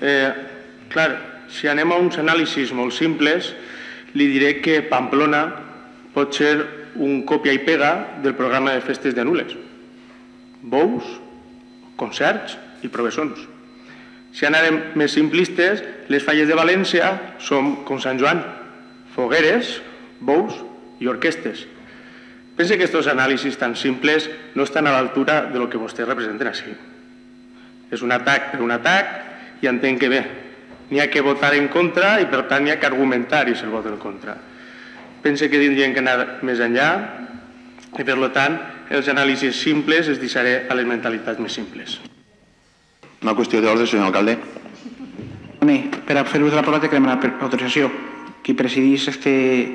Eh, clar, si anem a uns anàlisis molt simples, li diré que Pamplona pot ser un còpia i pega del programa de festes de Nules. Bous, concerts i professons. Si anàrem més simplistes, les falles de València són com Sant Joan, fogueres, bous i orquestes. Pense que aquests anàlisis tan simples no estan a l'altura de lo que vostès representen així. És un atac per un atac i entenc que bé, n'hi ha que votar en contra i per tant n'hi ha que argumentar i ser vot en contra. Pense que tindrien que anar més enllà i per tant els anàlisis simples es deixaré a les mentalitats més simples. Una qüestió d'ordre, senyor alcalde. Per a fer ús de la paraula demanar per autorització. Qui presidís este,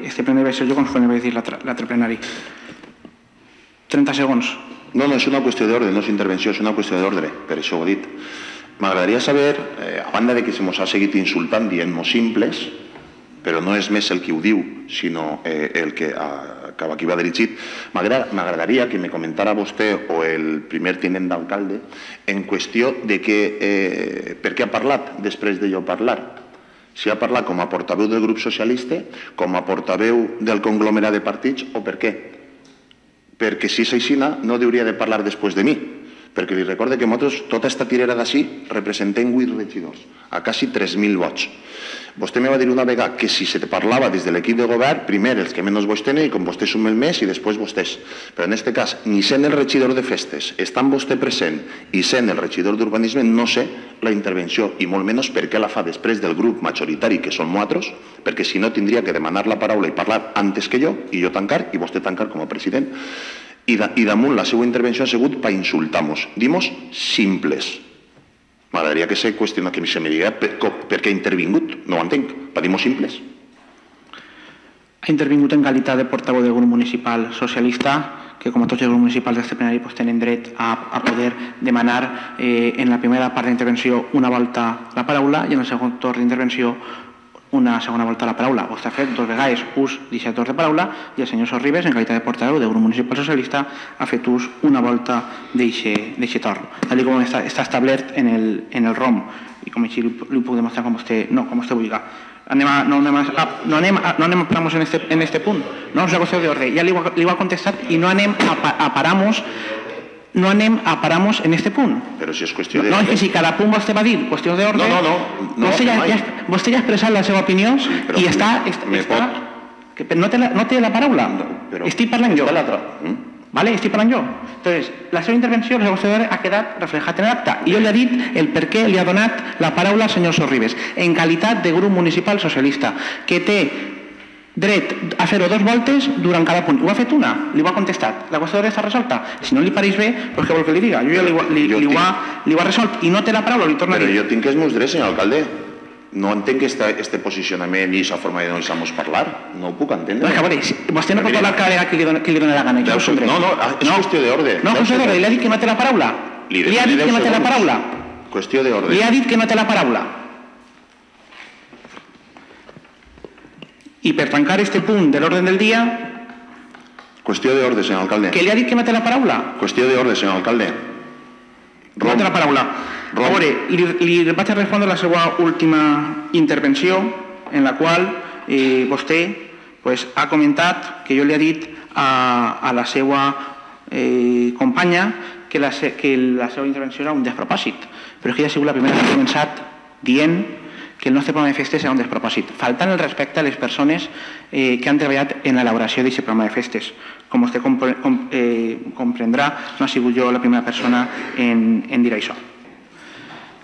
este plenari va ser jo, com us va dir l'altre plenari. 30 segons. No, no, és una qüestió d'ordre, no és intervenció, és una qüestió d'ordre, per això ho he dit. M'agradaria saber, eh, a banda de que se mos ha seguit insultant dient-nos simples, però no és més el que ho diu, sinó eh, el que a, cap aquí va dirigit, m'agradaria que me comentara vostè o el primer tinent d'alcalde en qüestió de que, eh, per què ha parlat després de jo parlar. Si ha parlat com a portaveu del grup socialista, com a portaveu del conglomerat de partits o per què? Perquè si és així, no hauria de parlar després de mi, perquè li recorde que nosaltres, tota aquesta tirera d'ací, representem 8 regidors, a quasi 3.000 vots. Vostè me va dir una vegada que si se te parlava des de l'equip de govern, primer els que menys vots tenen i com vostè suma el més i després vostès. Però en aquest cas, ni sent el regidor de festes, estant vostè present i sent el regidor d'urbanisme, no sé la intervenció i molt menys per què la fa després del grup majoritari que són nosaltres, perquè si no tindria que demanar la paraula i parlar antes que jo, i jo tancar, i vostè tancar com a president. I, da, i damunt la seva intervenció ha sigut per insultar-nos. Dimos simples. M'agradaria que se qüestiona que se me diga per, per què ha intervingut. No ho entenc. Per dir simples. Ha intervingut en qualitat de portaveu del grup municipal socialista que com a tots els grups municipals d'aquest plenari pues, tenen dret a, a poder demanar eh, en la primera part d'intervenció una volta la paraula i en el segon torn d'intervenció una segona volta la paraula. Vostè ha fet dos vegades ús d'aquest de paraula i el senyor Sorribes, en qualitat de portaveu del grup municipal socialista, ha fet ús una volta d'aquest torn, tal com està, està establert en el, en el ROM i com així li, li puc demostrar com vostè, no, com vostè vulgui. Anem a, no, anem a, no anem a, no anem a paramos en este, en este punt. No és una qüestió d'ordre. Ja li, li ho ha contestat i no anem a, a paramos no anem a paramos en este punt. Però si és qüestió de... No, és que si cada punt vostè va dir qüestió d'ordre... No, no, no. no vostè, ja, ja, vostè ja ha expressat la seva opinió sí, i està... està, me està que, no, té la, no té la paraula. No, però, Estic parlant jo. L'altra. Mm? ¿Vale? Estic parlant jo. Entonces, la seva intervenció, la seva ha quedat reflejat en l'acte. I jo li he dit el per què li ha donat la paraula al senyor Sorribes, en qualitat de grup municipal socialista, que té dret a fer-ho dos voltes durant cada punt. Ho ha fet una, li ho ha contestat. La qüestió està resolta. Si no li pareix bé, doncs què vol que li diga? Jo ja li, li, li, li, ho, ha, li ho ha resolt i no té la paraula, li torna Però a dir. jo tinc els meus drets, senyor alcalde. No entenc este, este posicionament i aquesta forma de no deixar parlar. No ho puc entendre. No, és que, veure, vostè no pot parlar cada vegada que li, doni, que li doni la gana. Deu, no, no, és no. qüestió d'ordre. No, qüestió d'ordre. Li ha dit que no té la paraula. Li, li ha dit que no té la paraula. Qüestió d'ordre. Li ha dit que no té la paraula. I per tancar este punt de l'ordre del dia... Qüestió d'ordre, senyor alcalde. Que li ha dit que té la paraula? Qüestió d'ordre, senyor alcalde. Rom. Té la paraula. Rom. A veure, li, li vaig a respondre la seva última intervenció en la qual eh, vostè pues, ha comentat que jo li he dit a, a la seva eh, companya que la, que la seva intervenció era un despropòsit. Però és que ja ha sigut la primera que ha començat dient que el nostre programa de festes era un despropòsit, faltant el respecte a les persones eh, que han treballat en l'elaboració d'aquest programa de festes. Com vostè compre, com, eh, comprendrà, no ha sigut jo la primera persona en, en dir això.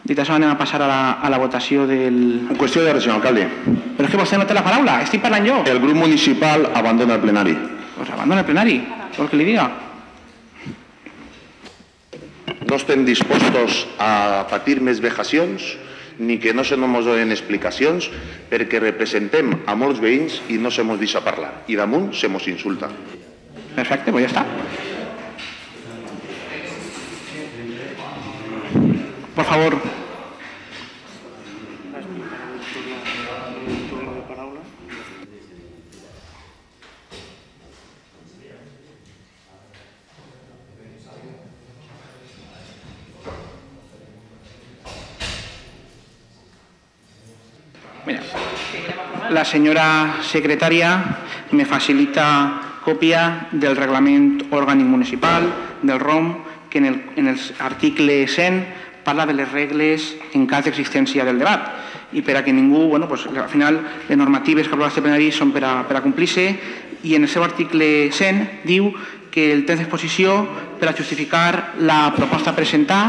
Dit això, anem a passar a la, a la votació del... En qüestió de senyor alcalde. Però és que vostè no té la paraula, estic parlant jo. El grup municipal abandona el plenari. Pues abandona el plenari, vol que li diga. No estem dispostos a patir més vejacions ni que no se nos donen explicacions perquè representem a molts veïns i no se mos deixa parlar. I damunt se mos insulta. Perfecte, pues ja està. Por favor, Mira, la senyora secretària me facilita còpia del reglament orgànic municipal, del ROM, que en el, en el article 100 parla de les regles en cas d'existència del debat. I per a que ningú, bueno, pues, al final les normatives que aprova este plenari són per a, per a complir-se. I en el seu article 100 diu que el temps d'exposició per a justificar la proposta a presentar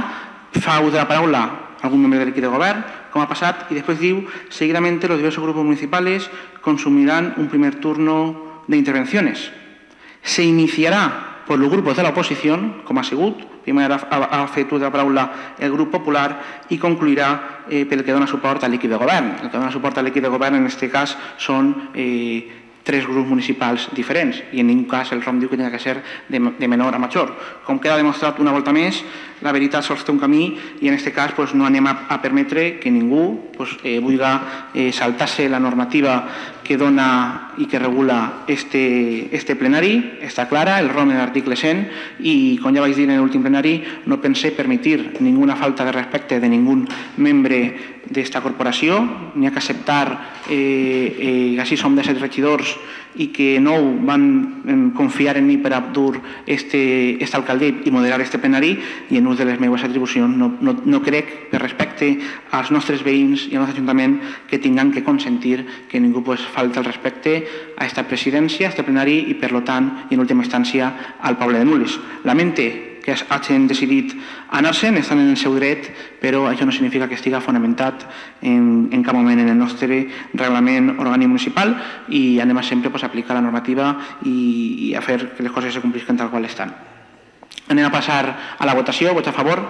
fa ús de la paraula algun membre de l'equip de govern, com ha passat, i després diu, seguidament los diversos grupos municipales consumirán un primer turno de intervenciones. Se iniciará por los grupos de la oposición, com ha sigut, primer ha, fet de la el grup popular i concluirà eh, pel que dona suport a l'equip de govern. El que dona suport a l'equip de govern en aquest cas són eh, tres grups municipals diferents i en ningú cas el ROM diu que ha que ser de, de menor a major. Com queda demostrat una volta més, la veritat sols té un camí i en aquest cas pues, no anem a, a permetre que ningú pues, eh, vulgui eh, saltar-se la normativa que dona i que regula este, este plenari. Està clara, el ROM en l'article 100 i, com ja vaig dir en l'últim plenari, no pensé permetre ninguna falta de respecte de ningú membre d'esta corporació, n'hi ha que acceptar eh, eh, que així som de set regidors i que no van confiar en mi per a dur este, alcalde i moderar este plenari i en ús de les meves atribucions no, no, no crec, per respecte als nostres veïns i al nostre ajuntament, que tinguem que consentir que ningú pues, falta el respecte a esta presidència, a este plenari i per lo tant, i en última instància, al poble de Nules. Lamente que hagin decidit anar-se'n, estan en el seu dret, però això no significa que estiga fonamentat en, en cap moment en el nostre reglament orgànic municipal i anem a sempre pues, a aplicar la normativa i, i a fer que les coses se complisquen tal qual estan. Anem a passar a la votació. Vots a favor?